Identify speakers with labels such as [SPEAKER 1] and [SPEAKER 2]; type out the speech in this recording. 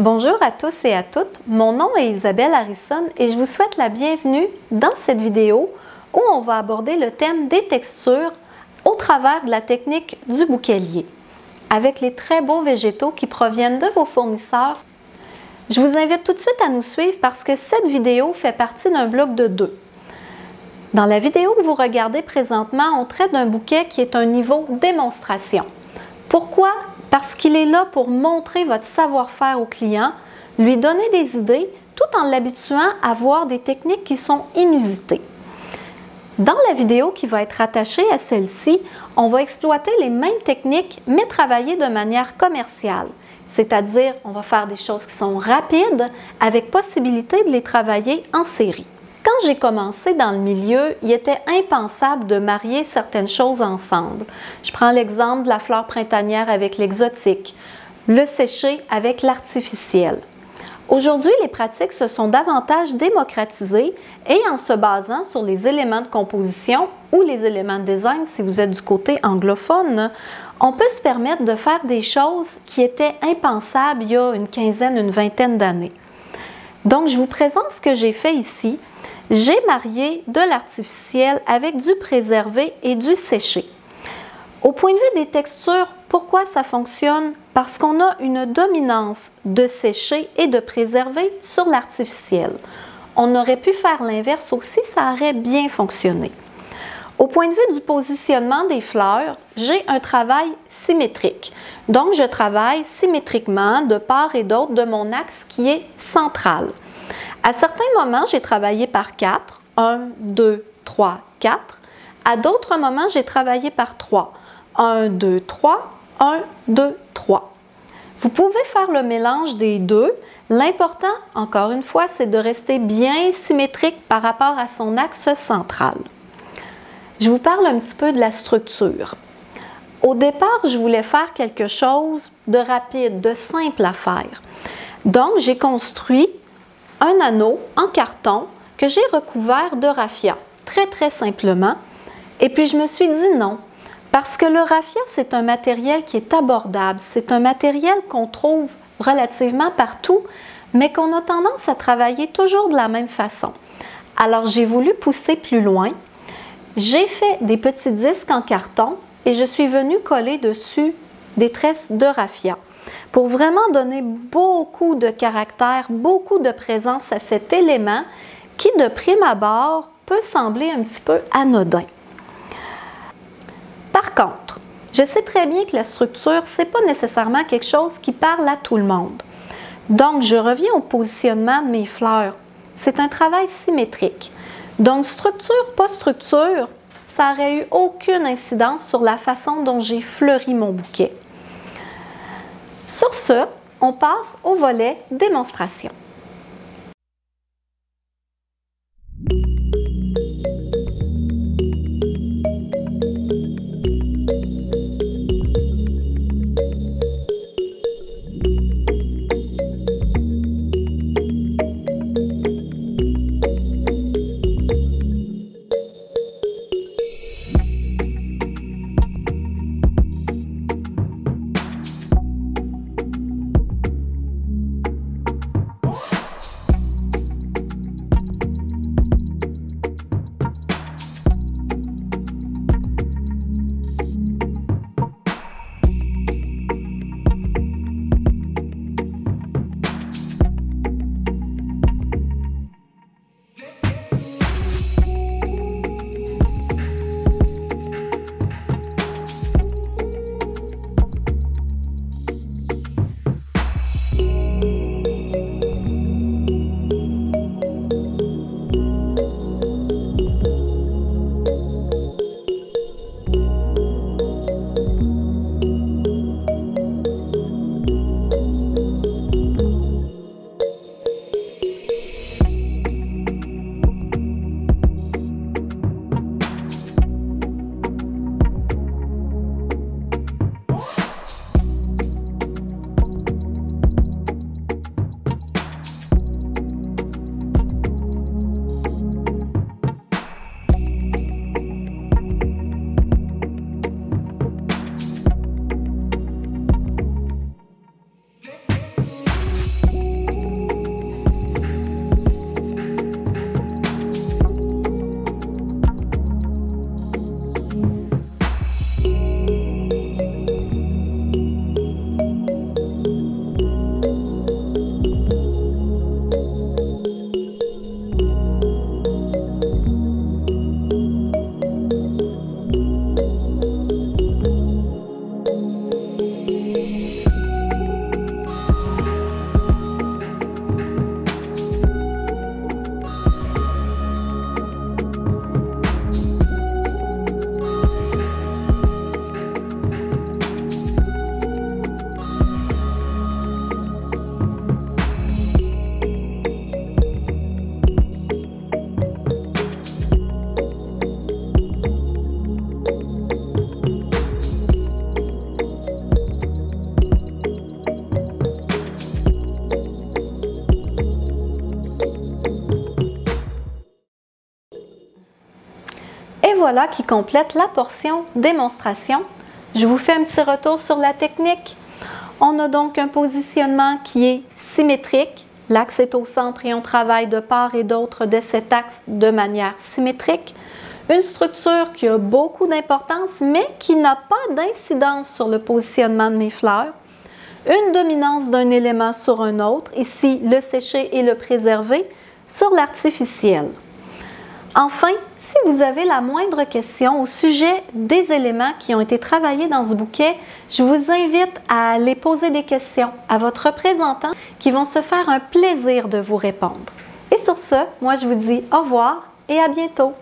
[SPEAKER 1] Bonjour à tous et à toutes, mon nom est Isabelle Harrison et je vous souhaite la bienvenue dans cette vidéo où on va aborder le thème des textures au travers de la technique du bouquelier avec les très beaux végétaux qui proviennent de vos fournisseurs. Je vous invite tout de suite à nous suivre parce que cette vidéo fait partie d'un bloc de deux. Dans la vidéo que vous regardez présentement, on traite d'un bouquet qui est un niveau démonstration. Pourquoi parce qu'il est là pour montrer votre savoir-faire au client, lui donner des idées tout en l'habituant à voir des techniques qui sont inusitées. Dans la vidéo qui va être attachée à celle-ci, on va exploiter les mêmes techniques mais travailler de manière commerciale. C'est-à-dire, on va faire des choses qui sont rapides avec possibilité de les travailler en série. Quand j'ai commencé dans le milieu, il était impensable de marier certaines choses ensemble. Je prends l'exemple de la fleur printanière avec l'exotique, le séché avec l'artificiel. Aujourd'hui, les pratiques se sont davantage démocratisées et en se basant sur les éléments de composition ou les éléments de design, si vous êtes du côté anglophone, on peut se permettre de faire des choses qui étaient impensables il y a une quinzaine, une vingtaine d'années. Donc, je vous présente ce que j'ai fait ici. J'ai marié de l'artificiel avec du préservé et du séché. Au point de vue des textures, pourquoi ça fonctionne? Parce qu'on a une dominance de séché et de préservé sur l'artificiel. On aurait pu faire l'inverse aussi, ça aurait bien fonctionné. Au point de vue du positionnement des fleurs, j'ai un travail symétrique. Donc, je travaille symétriquement de part et d'autre de mon axe qui est central. À certains moments, j'ai travaillé par 4, 1, 2, 3, 4. À d'autres moments, j'ai travaillé par 3, 1, 2, 3, 1, 2, 3. Vous pouvez faire le mélange des deux. L'important, encore une fois, c'est de rester bien symétrique par rapport à son axe central. Je vous parle un petit peu de la structure. Au départ, je voulais faire quelque chose de rapide, de simple à faire. Donc, j'ai construit un anneau en carton que j'ai recouvert de raffia, très très simplement. Et puis je me suis dit non, parce que le raffia, c'est un matériel qui est abordable, c'est un matériel qu'on trouve relativement partout, mais qu'on a tendance à travailler toujours de la même façon. Alors j'ai voulu pousser plus loin. J'ai fait des petits disques en carton et je suis venue coller dessus des tresses de raffia pour vraiment donner beaucoup de caractère, beaucoup de présence à cet élément qui, de prime abord, peut sembler un petit peu anodin. Par contre, je sais très bien que la structure, ce n'est pas nécessairement quelque chose qui parle à tout le monde. Donc, je reviens au positionnement de mes fleurs. C'est un travail symétrique. Donc, structure, pas structure, ça n'aurait eu aucune incidence sur la façon dont j'ai fleuri mon bouquet. Sur ce, on passe au volet démonstration. Voilà qui complète la portion démonstration. Je vous fais un petit retour sur la technique. On a donc un positionnement qui est symétrique. L'axe est au centre et on travaille de part et d'autre de cet axe de manière symétrique. Une structure qui a beaucoup d'importance mais qui n'a pas d'incidence sur le positionnement de mes fleurs. Une dominance d'un élément sur un autre, ici le séché et le préservé, sur l'artificiel. Enfin, si vous avez la moindre question au sujet des éléments qui ont été travaillés dans ce bouquet, je vous invite à aller poser des questions à votre représentant qui vont se faire un plaisir de vous répondre. Et sur ce, moi je vous dis au revoir et à bientôt.